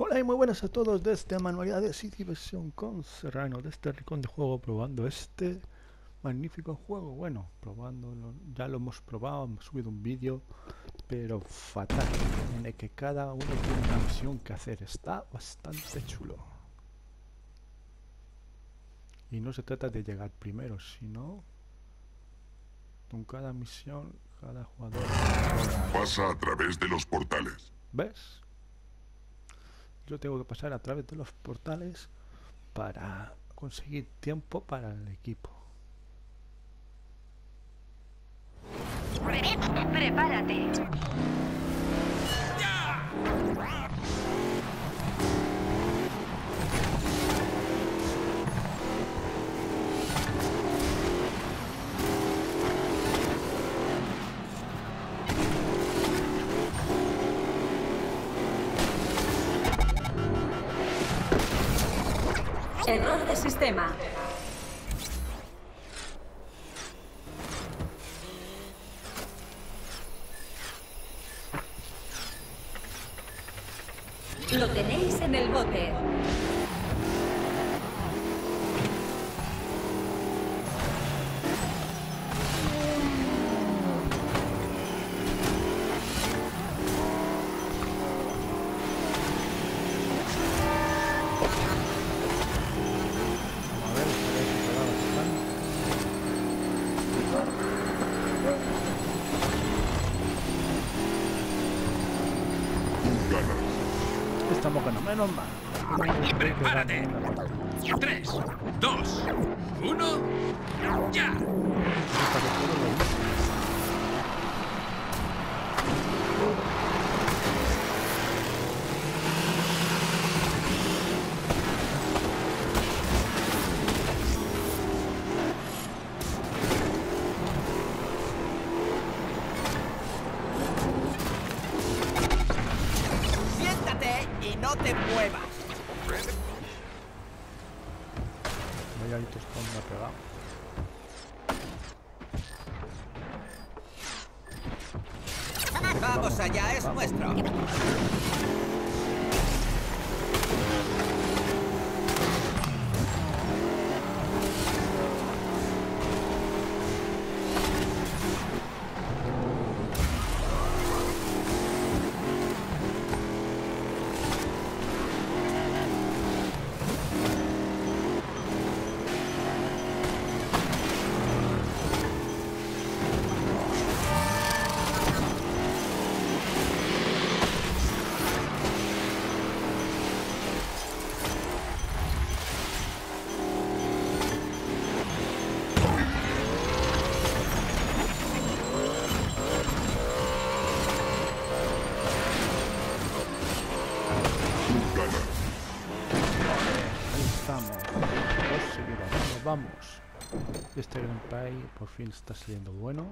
Hola y muy buenas a todos desde Manualidades y Diversión con Serrano, de este rincón de juego probando este magnífico juego. Bueno, probándolo, ya lo hemos probado, hemos subido un vídeo, pero fatal, en el que cada uno tiene una misión que hacer. Está bastante chulo. Y no se trata de llegar primero, sino con cada misión, cada jugador. Pasa a través de los portales. ¿Ves? Yo tengo que pasar a través de los portales para conseguir tiempo para el equipo. Lo tenéis en el bote. Estamos ganando, menos mal. ¡Prepárate! Tres, dos, uno, ya. Vaya ahí tostón me ha pegado. Vamos allá, es nuestro. Por fin está siendo bueno.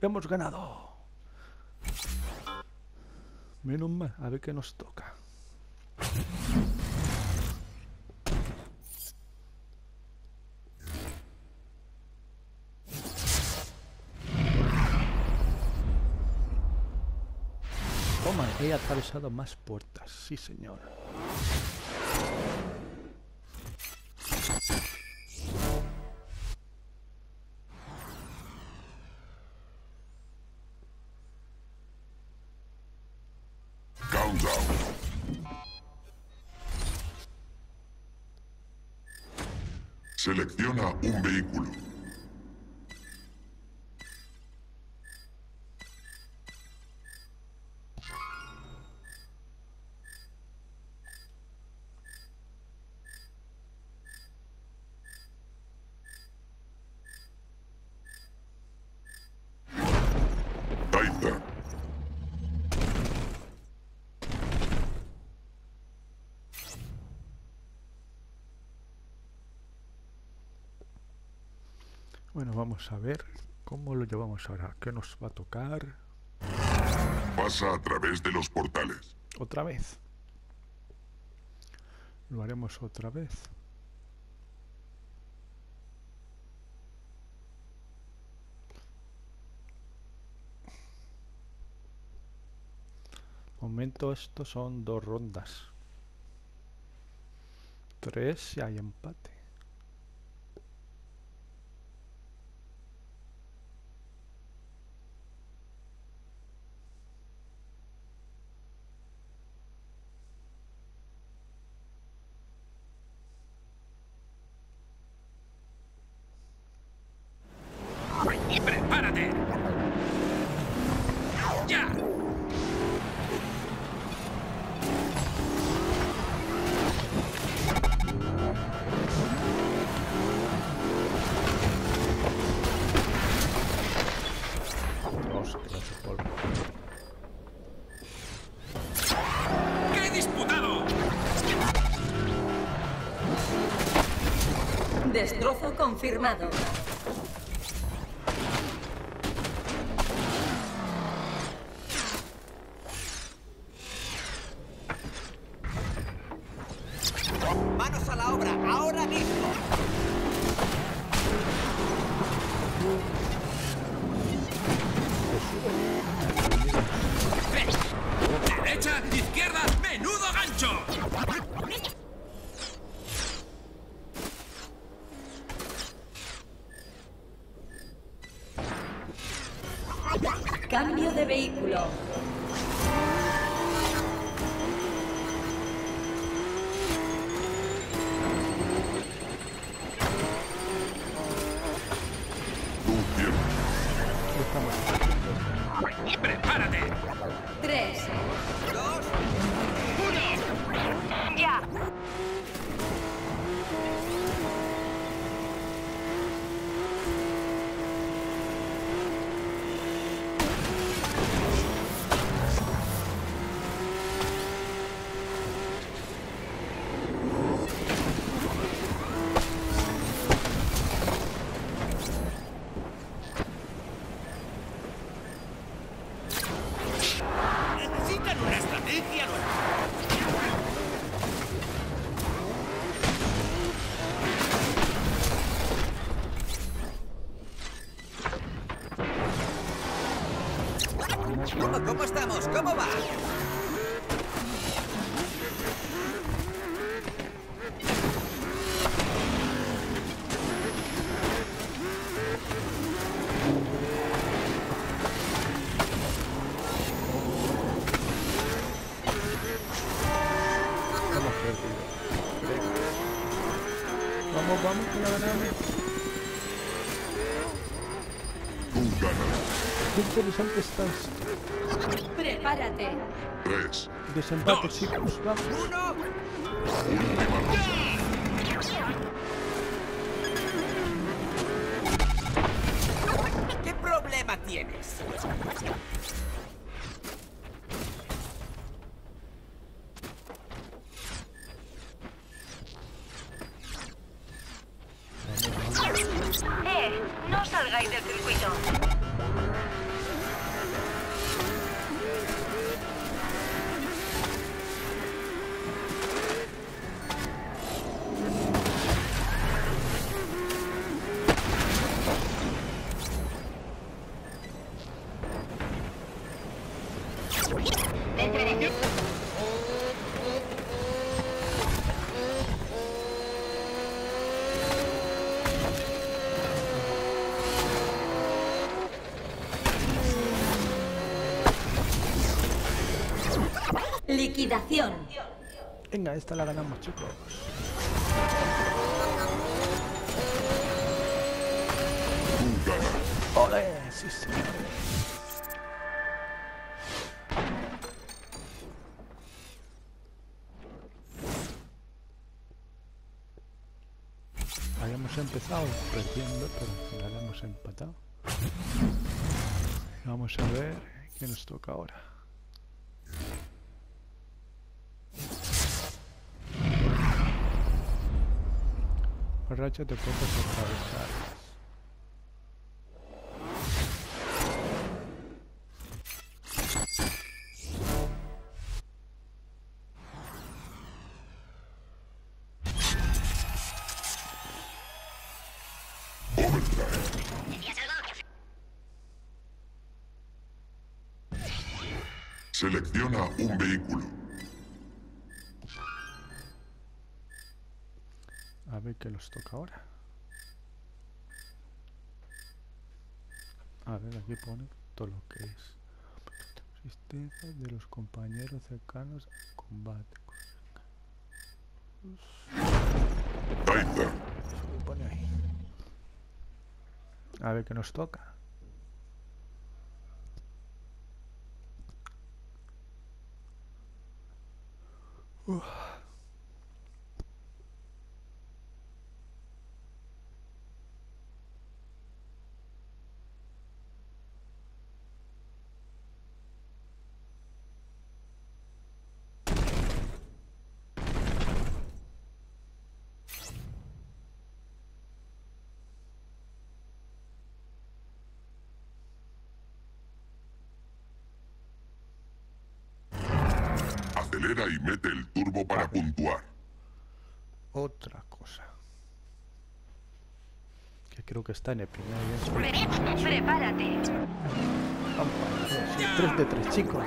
¡Hemos ganado! Menos mal, a ver qué nos toca. Toma, he atravesado más puertas, sí señor. Selecciona un vehículo. Bueno, vamos a ver cómo lo llevamos ahora. ¿Qué nos va a tocar? Pasa a través de los portales. Otra vez. Lo haremos otra vez. momento esto son dos rondas. Tres y hay empate. Destrozo confirmado. Cambio de vehículo. ¿Cómo estamos? ¿Cómo va? Vamos, vamos, que la ganamos. Tú ganas. Qué interesante está esto. Prepárate. Tres. Desempate, Dos. chicos, vamos. Uno, Última ronda. ¿qué problema tienes? Venga, esta la ganamos, chicos. ¡Ole! Sí, sí. Habíamos empezado perdiendo, pero al final hemos empatado. Vamos a ver qué nos toca ahora. rachas de puertas atravesadas. Selecciona un vehículo. Ver qué nos toca ahora. A ver, aquí pone todo lo que es. Asistencia de los compañeros cercanos al combate. Eso que pone ahí. A ver qué nos toca. Acelera y mete el turbo para puntuar. Otra cosa. Que creo que está en el primer. Prepárate. Vamos, 3 de 3 chicos.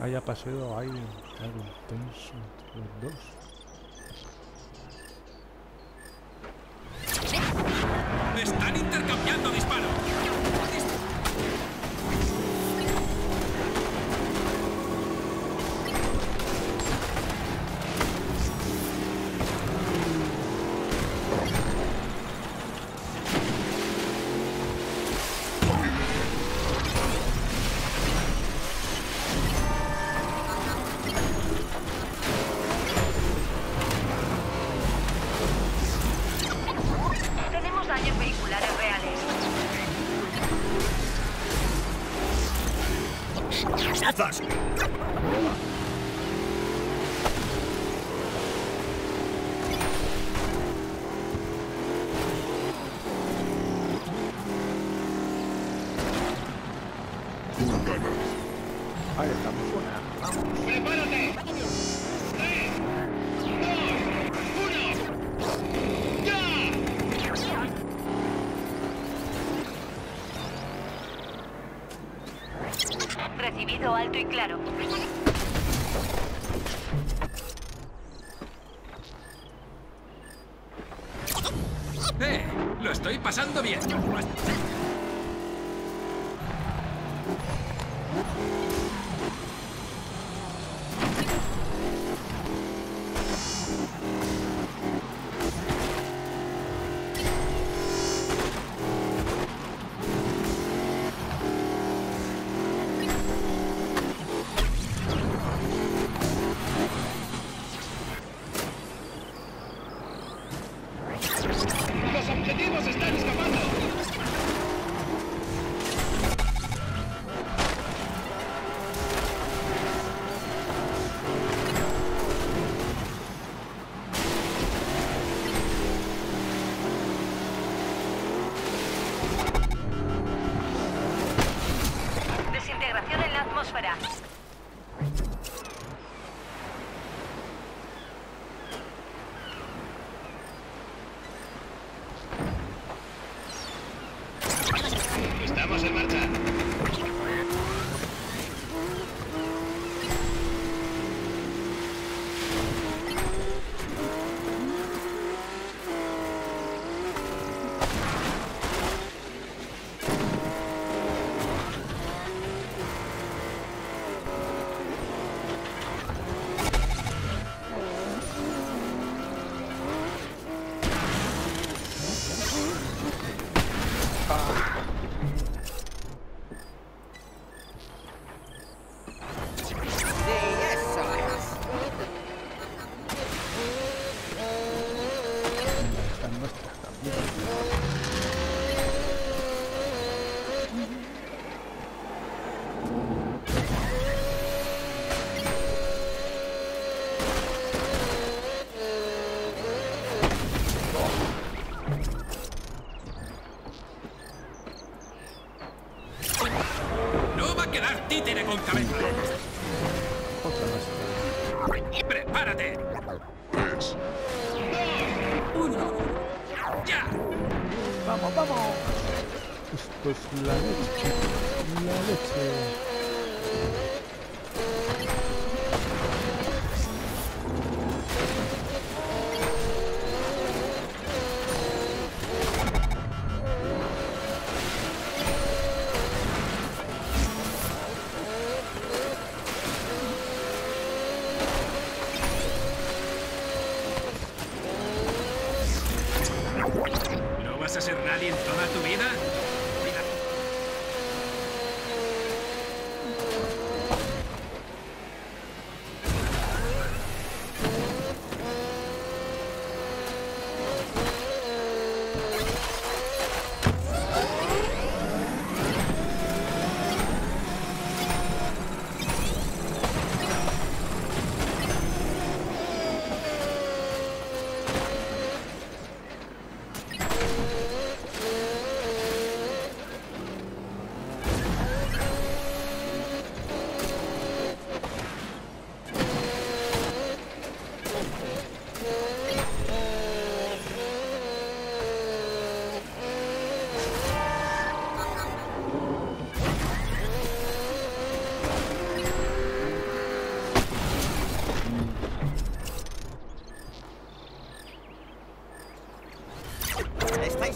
Haya pasado ahí intenso entre los dos. that! Alto y claro. ¡Eh! ¡Lo estoy pasando bien! ¡No va a quedar títere con cabeza! Otra nuestra. ¡Prepárate! Tres. ¡Uno! ¡Ya! ¡Vamos, vamos! Esto es la leche. La leche.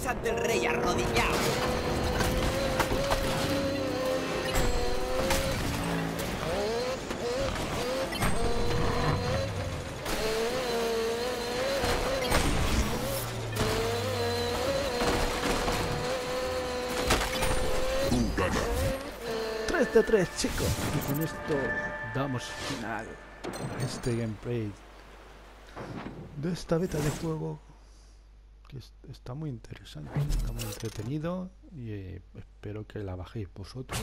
Estáis ante el rey arrodillado. Tú ganas. 3 de 3, chicos. Y con esto damos final a este gameplay de esta beta de juego está muy interesante, está muy entretenido y eh, espero que la bajéis vosotros.